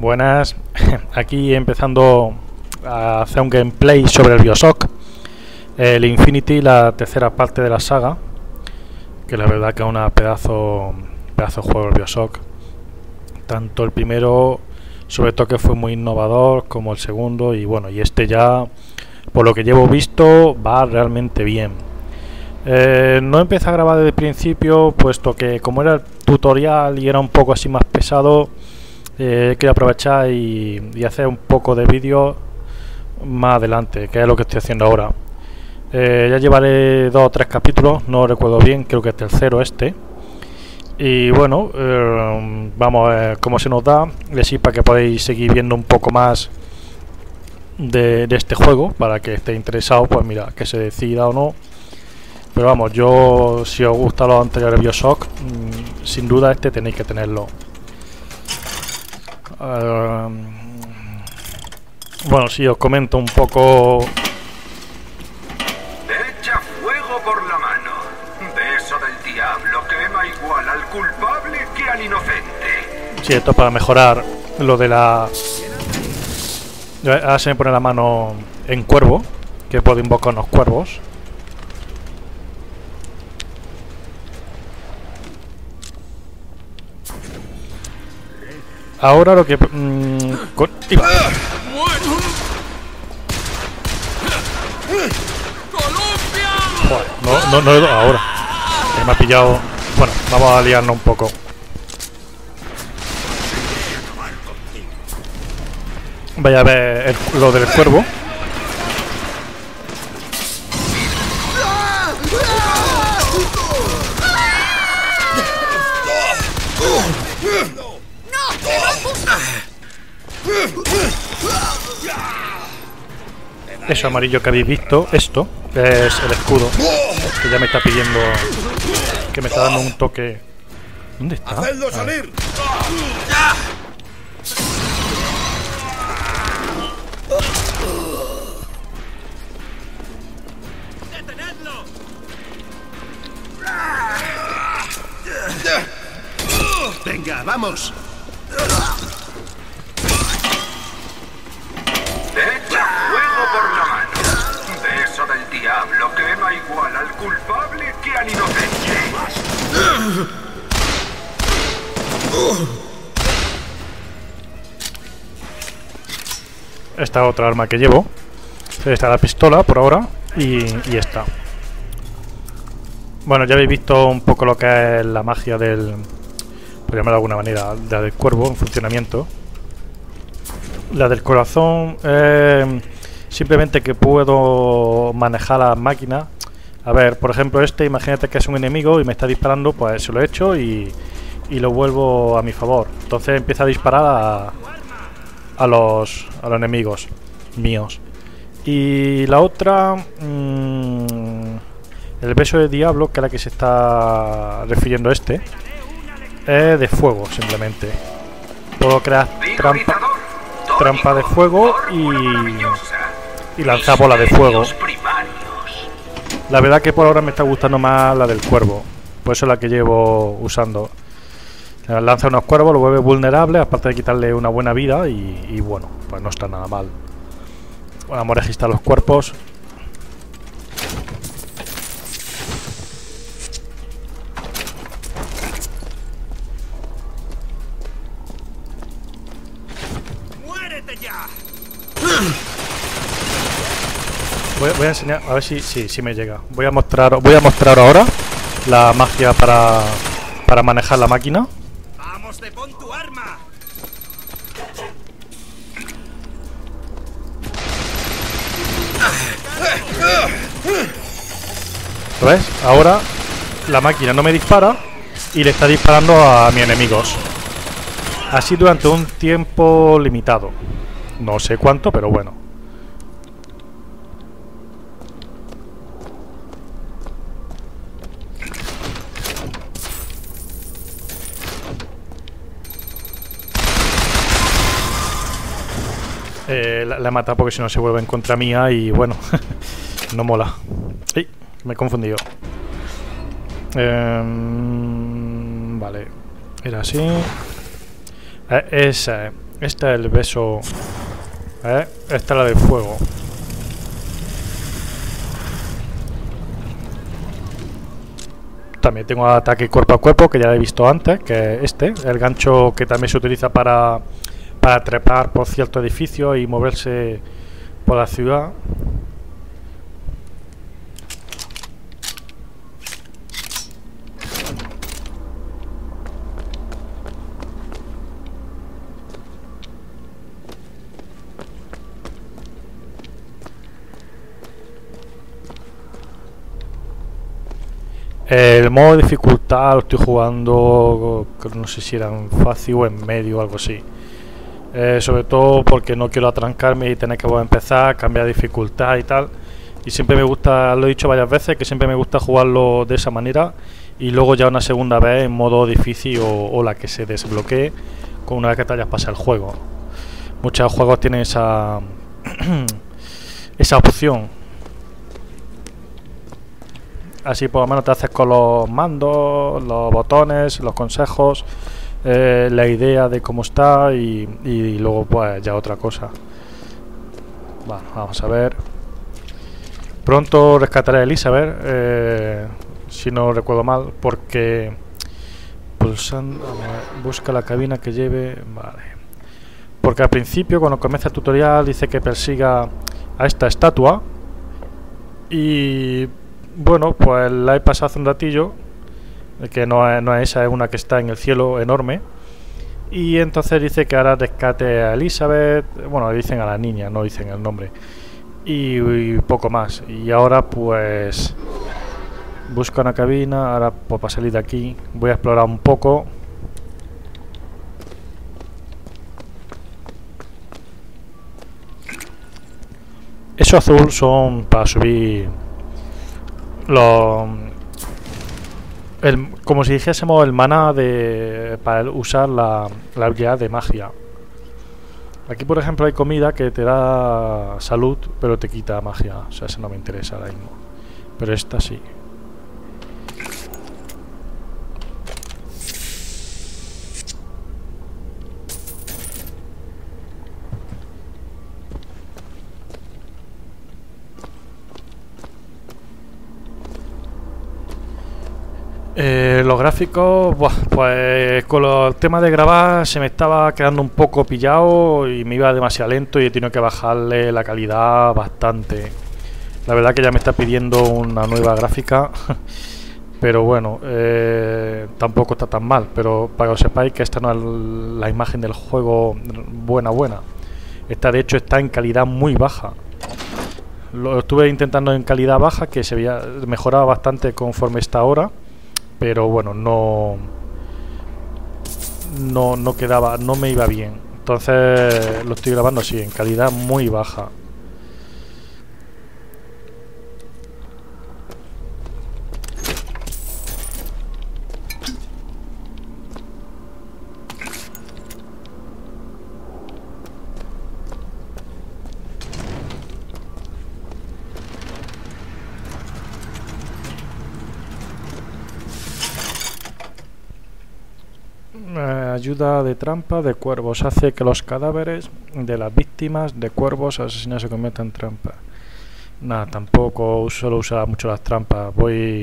Buenas, aquí empezando a hacer un gameplay sobre el Bioshock, el Infinity, la tercera parte de la saga, que la verdad que es una pedazo, pedazo de juego el Bioshock. Tanto el primero, sobre todo que fue muy innovador, como el segundo, y bueno, y este ya, por lo que llevo visto, va realmente bien. Eh, no empecé a grabar desde el principio, puesto que como era el tutorial y era un poco así más pesado, eh, quiero aprovechar y, y, hacer un poco de vídeo más adelante, que es lo que estoy haciendo ahora. Eh, ya llevaré dos o tres capítulos, no recuerdo bien, creo que es tercero este. Y bueno, eh, vamos a ver cómo se nos da, y así para que podáis seguir viendo un poco más de, este juego, para que esté interesado, pues mira, que se decida o no. Pero vamos, yo si os gusta los anteriores Bioshock, mmm, sin duda este tenéis que tenerlo. Uh, bueno, si sí, os comento un poco. Echa fuego por la mano. Beso del diablo quema igual al culpable que al inocente. Sí, esto para mejorar lo de la. Ahora se me pone la mano en cuervo, que puedo invocar unos cuervos. Ahora lo que... Mmm, con, no, no, no, ahora. Me ha pillado... Bueno, vamos a liarnos un poco. Vaya a ver lo del cuervo. Eso amarillo que habéis visto, esto es el escudo que ya me está pidiendo que me está dando un toque. ¿Dónde está? ¡Hacedlo salir! Venga, vamos. Esta otra arma que llevo. Está la pistola por ahora y, y esta. Bueno, ya habéis visto un poco lo que es la magia del, por llamarlo de alguna manera, la del cuervo en funcionamiento. La del corazón, simplemente que puedo manejar las máquinas. A ver, por ejemplo, este, imagínate que es un enemigo y me está disparando, pues se lo echo y, y lo vuelvo a mi favor. Entonces empieza a disparar a, a, los, a los enemigos míos. Y la otra, mmm, el beso de diablo, que es la que se está refiriendo este, es de fuego simplemente. Puedo crear trampa, trampa de fuego y, y lanzar bola de fuego. La verdad que por ahora me está gustando más la del cuervo. Por eso es la que llevo usando. Lanza unos cuervos, lo vuelve vulnerable, aparte de quitarle una buena vida y, y bueno, pues no está nada mal. Bueno, vamos a registrar los cuerpos. Voy, voy, a enseñar, a ver si, si, si me llega. Voy a mostrar, voy a mostrar ahora la magia para, para manejar la máquina. ¿Lo ves? Ahora la máquina no me dispara y le está disparando a mis enemigos. Así durante un tiempo limitado. No sé cuánto, pero bueno. Eh, la, la, he matado porque si no se vuelve en contra mía y bueno, no mola. ¡Ey! Me he confundido. Eh, vale. Era así. Eh, esa Este es el beso. ¿Eh? Esta es la de fuego. También tengo ataque cuerpo a cuerpo, que ya he visto antes, que es este, el gancho que también se utiliza para, para trepar por cierto edificio y moverse por la ciudad. El modo dificultad lo estoy jugando, no sé si era en fácil o en medio o algo así. Eh, sobre todo porque no quiero atrancarme y tener que volver a empezar, cambiar dificultad y tal. Y siempre me gusta, lo he dicho varias veces, que siempre me gusta jugarlo de esa manera y luego ya una segunda vez en modo difícil o, la que se desbloquee con una vez que te hayas pasado el juego. Muchos juegos tienen esa, esa opción Así por lo menos te haces con los mandos, los botones, los consejos, eh, la idea de cómo está y, luego pues ya otra cosa. Bueno, vamos a ver. Pronto rescataré a Elizabeth, eh, si no recuerdo mal, porque pulsando, busca la cabina que lleve, vale. Porque al principio cuando comienza el tutorial dice que persiga a esta estatua y bueno, pues la he pasado hace un ratillo, que no es, no es esa, es una que está en el cielo enorme. Y entonces dice que ahora rescate a Elizabeth, bueno, le dicen a la niña, no dicen el nombre. Y, poco más. Y ahora pues busca una cabina, ahora pues para salir de aquí voy a explorar un poco. Eso azul son para subir como si dijésemos el mana de, para usar la, la habilidad de magia. Aquí, por ejemplo, hay comida que te da salud, pero te quita magia. O sea, eso no me interesa ahora mismo. Pero esta sí. Eh, los gráficos, pues con el tema de grabar se me estaba quedando un poco pillado y me iba demasiado lento y he tenido que bajarle la calidad bastante. La verdad que ya me está pidiendo una nueva gráfica, pero bueno, eh, tampoco está tan mal. Pero para que os sepáis que esta no es la imagen del juego buena buena. Esta de hecho está en calidad muy baja. Lo estuve intentando en calidad baja que se veía mejoraba bastante conforme está ahora pero bueno, no, no, no quedaba, no me iba bien. Entonces lo estoy grabando así, en calidad muy baja. De trampa de cuervos. Hace que los cadáveres de las víctimas de cuervos asesinos se conviertan en trampa. Nada, tampoco suelo usar mucho las trampas. Voy...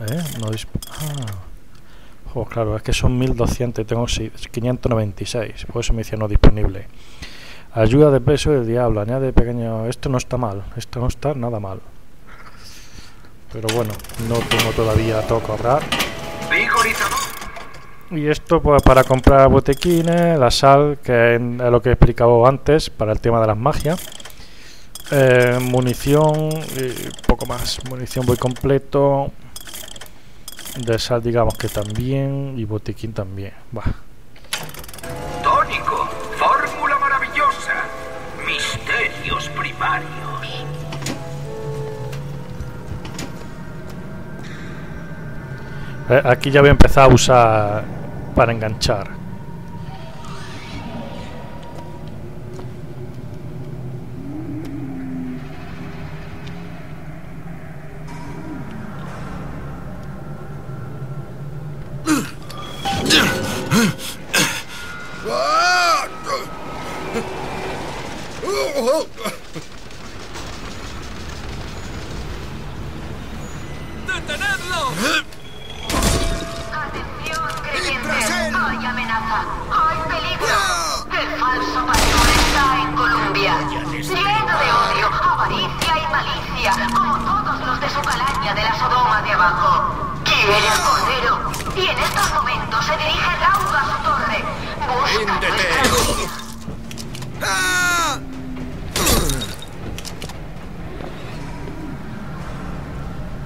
¿Eh? No ah. claro, es que son 1200 y tengo 596. Por eso me dice no disponible. Ayuda de peso del diablo. Añade pequeño... Esto no está mal. Esto no está nada mal. Pero bueno, no tengo todavía que ahorrar. Y esto pues para comprar botequines, la sal, que es lo que he explicado antes para el tema de las magias. Eh, munición y poco más. Munición voy completo. De sal digamos que también. Y botequín también. Va. Tónico, fórmula maravillosa. Misterios primarios. Eh, aquí ya voy a empezar a usar para enganchar.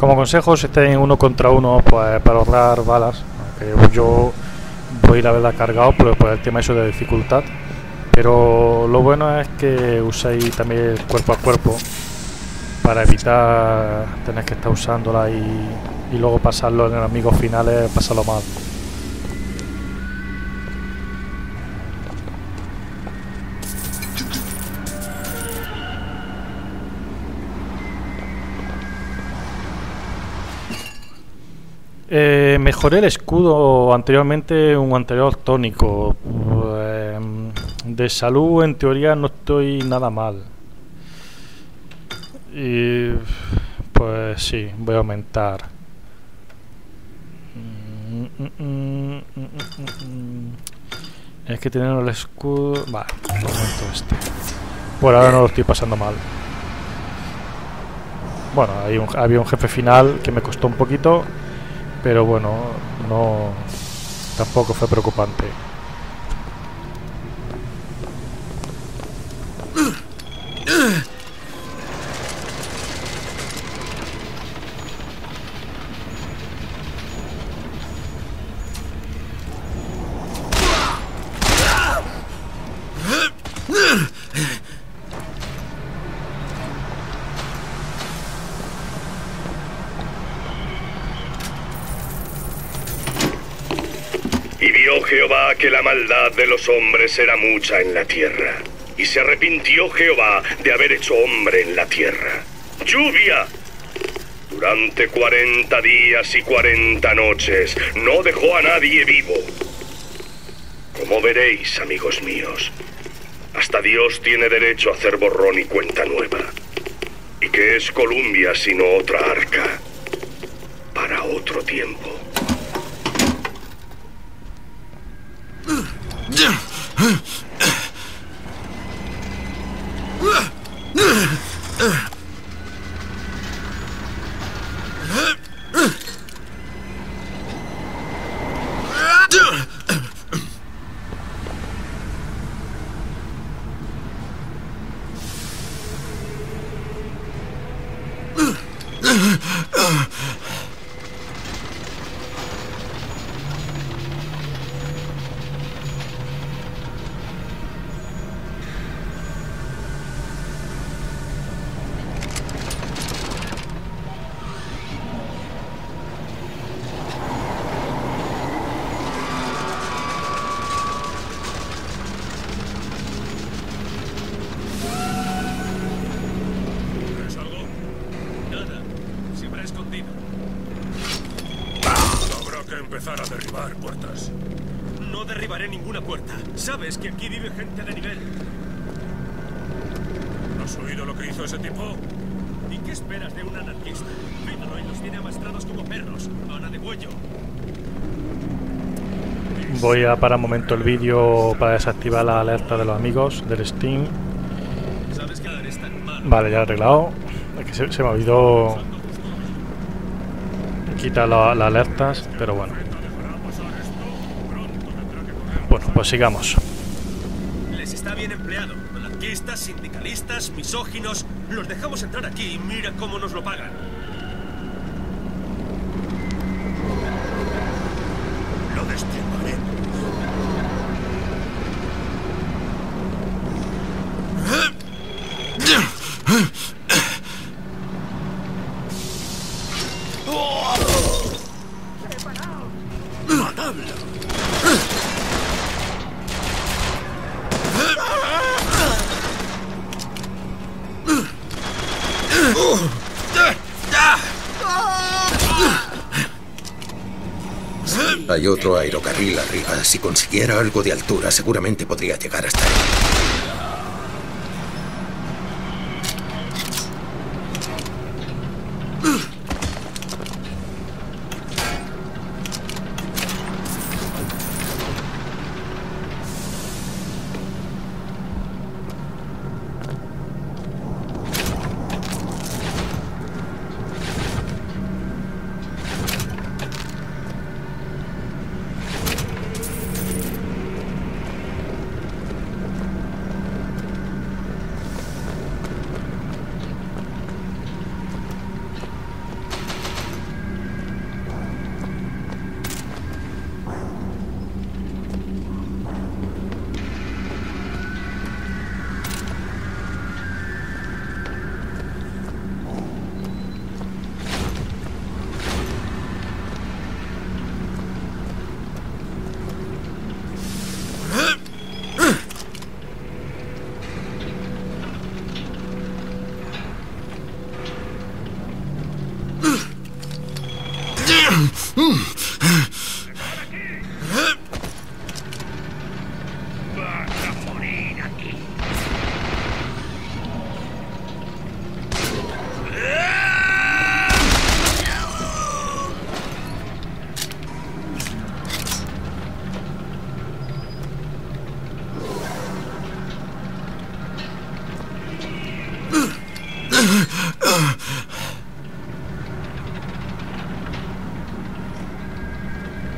Como consejo, si estén uno contra uno, pues para ahorrar balas, yo voy la verdad cargado por, por el tema eso de dificultad. Pero lo bueno es que uséis también cuerpo a cuerpo para evitar tener que estar usándola y, y luego pasarlo en enemigos finales, pasarlo mal. Eh, mejoré el escudo anteriormente, un anterior tónico. Eh, de salud, en teoría, no estoy nada mal. Y pues sí, voy a aumentar. Es que tener el escudo. Vale, aumento este. Por ahora no lo estoy pasando mal. Bueno, hay un- había un jefe final que me costó un poquito, pero bueno, no tampoco fue preocupante. Y vio Jehová que la maldad de los hombres era mucha en la tierra. Y se arrepintió Jehová de haber hecho hombre en la tierra. ¡Lluvia! Durante cuarenta días y cuarenta noches no dejó a nadie vivo. Como veréis, amigos míos, hasta Dios tiene derecho a hacer borrón y cuenta nueva. ¿Y qué es Columbia sino otra arca? Para otro tiempo. ¿Ves algo? Nada. Se habrá escondido. Habrá que empezar a derribar puertas. No derribaré ninguna puerta. Sabes que aquí vive gente de nivel. ¿Has oído lo que hizo ese tipo? ¿Y qué esperas de un anarquista? Míralo y los tiene amastrados como perros. Ana de cuello. Voy a parar un momento el vídeo para desactivar la alerta de los amigos del Steam. Vale, ya lo he arreglado. Es que se, se me olvidó quitar la- las alertas, pero bueno. Bueno, pues sigamos. Les está bien empleado. Anarquistas, sindicalistas, misóginos. Los dejamos entrar aquí y mira cómo nos lo pagan. Hay otro aerocarril arriba. Si consiguiera algo de altura, seguramente podría llegar hasta él.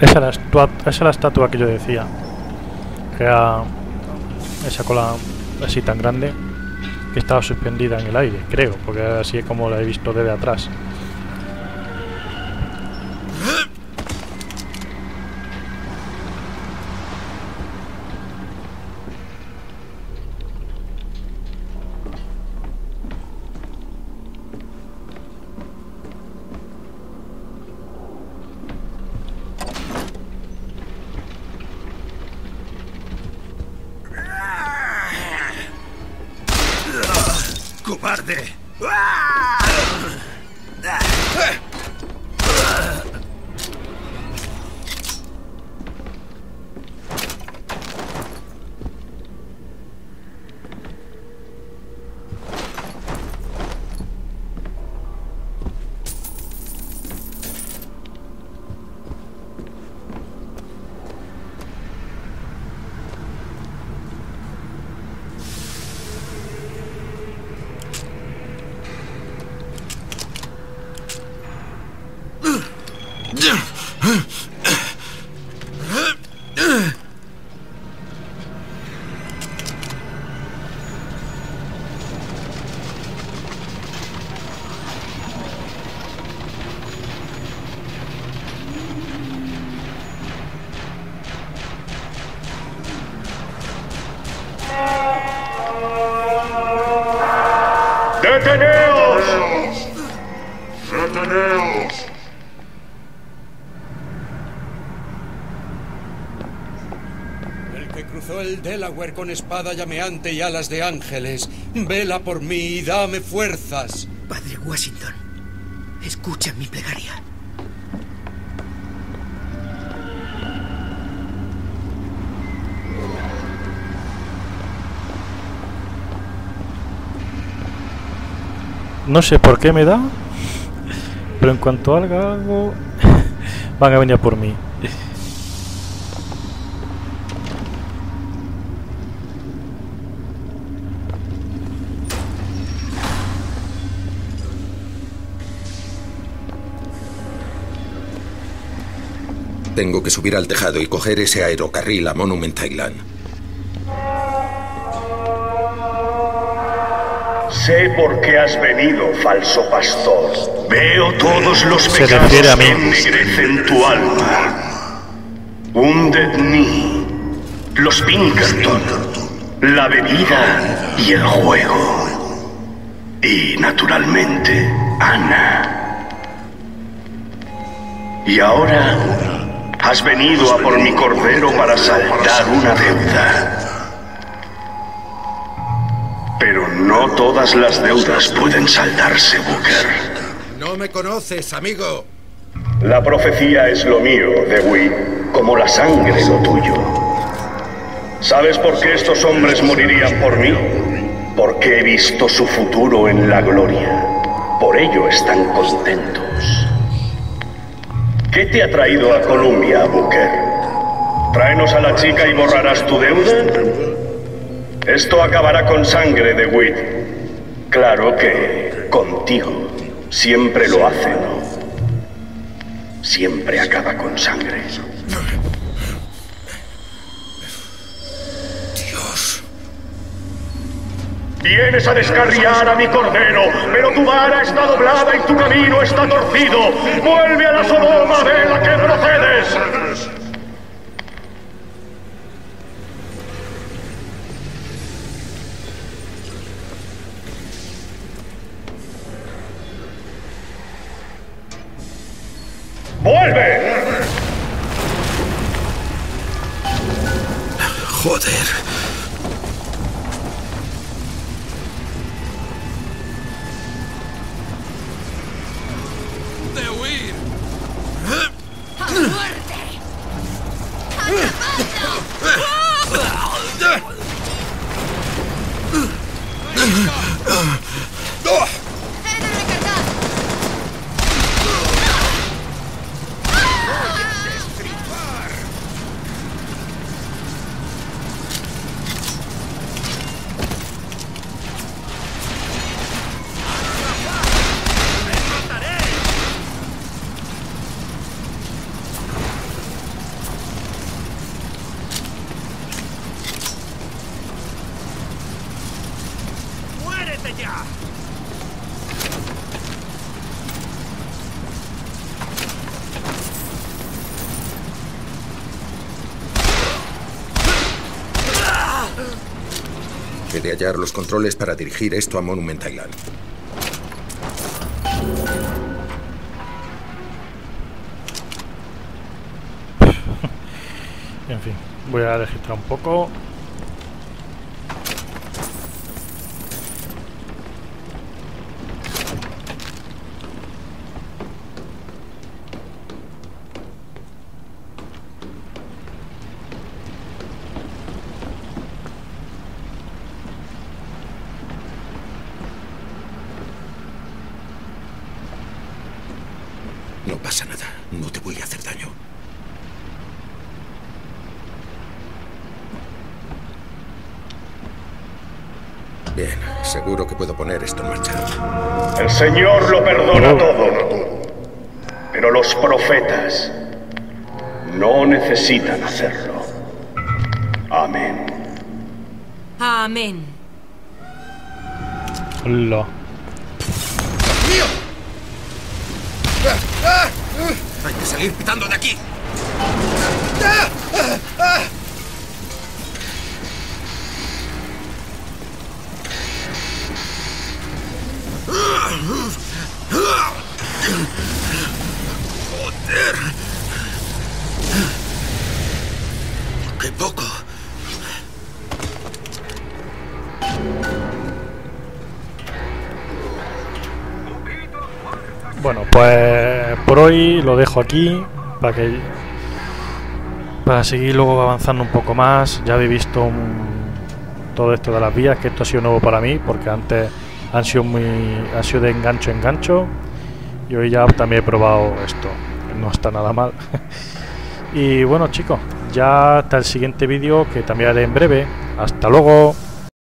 Esa estua- esa es la estatua que yo decía. Que era esa cola así tan grande que estaba suspendida en el aire, creo, porque así es como la he visto desde atrás. ¡Cobarde! ¡Deteneos! Con espada llameante y alas de ángeles, vela por mí y dame fuerzas. Padre Washington, escucha mi plegaria. No sé por qué me da, pero en cuanto haga algo, van a venir por mí. Tengo que subir al tejado y coger ese aerocarril a Monument Island. Sé por qué has venido, falso pastor. Veo todos los Se pecados refiere a mí. que ennegrecen tu alma. Wounded Knee, los Pinkerton, la bebida y el juego. Y, naturalmente, Ana. Y ahora has venido a por mi cordero para saldar una deuda. Pero no todas las deudas pueden saldarse, Booker. No me conoces, amigo. La profecía es lo mío, Dewey, como la sangre lo tuyo. ¿Sabes por qué estos hombres morirían por mí? Porque he visto su futuro en la gloria. Por ello están contentos. ¿Qué te ha traído a Columbia, Booker? Tráenos a la chica y borrarás tu deuda. Esto acabará con sangre, DeWitt. Claro que contigo siempre lo hace, ¿no? Siempre acaba con sangre. Vienes a descarriar a mi cordero, pero tu vara está doblada y tu camino está torcido. Vuelve a la Sodoma de la que procedes. Ya! He de hallar los controles para dirigir esto a Monument Island. En fin, voy a registrar un poco. No pasa nada. No te voy a hacer daño. Bien, seguro que puedo poner esto en marcha. El Señor lo perdona todo. Pero los profetas no necesitan hacerlo. Amén. Amén. Hola. ¡Hay que salir pitando de aquí! Hoy lo dejo aquí para que para seguir luego avanzando un poco más. Ya habéis visto todo esto de las vías, que esto ha sido nuevo para mí, porque antes han sido muy ha sido de engancho a engancho y hoy ya también he probado esto. No está nada mal. y bueno, chicos, ya hasta el siguiente vídeo que también haré en breve. Hasta luego.